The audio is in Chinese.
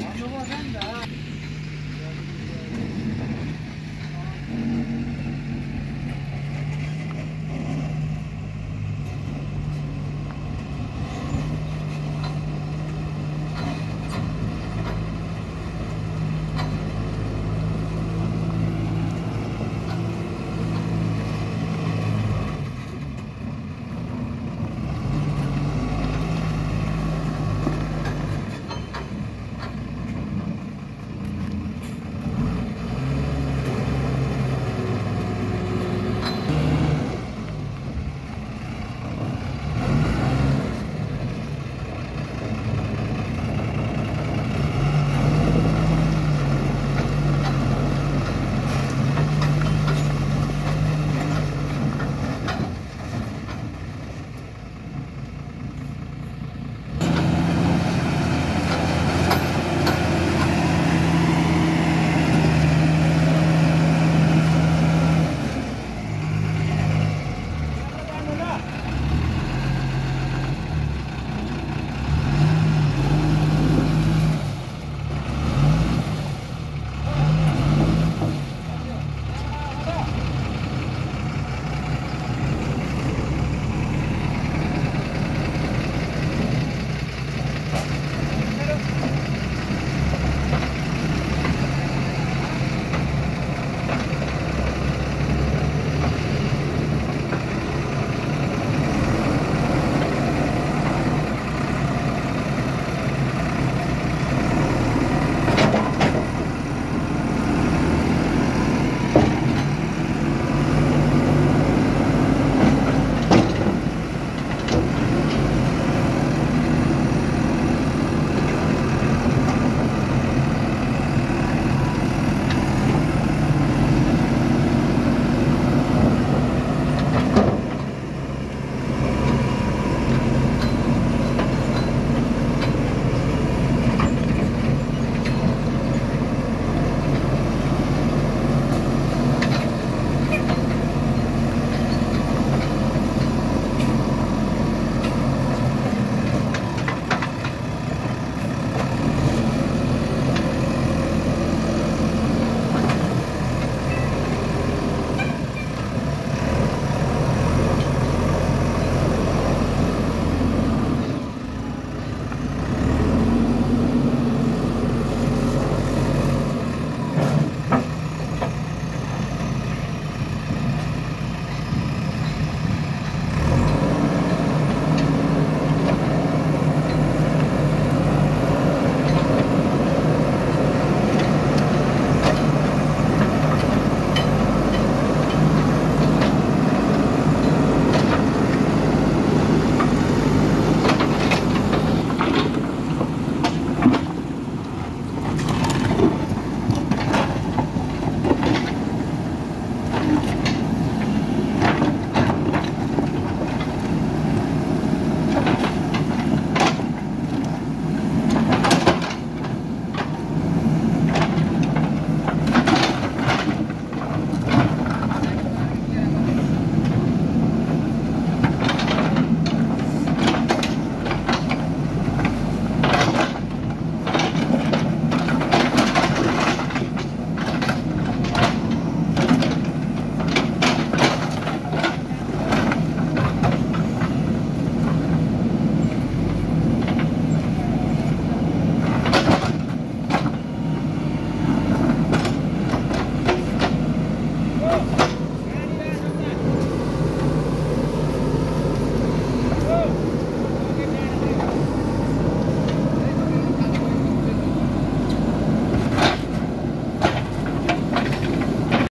黄头发站的。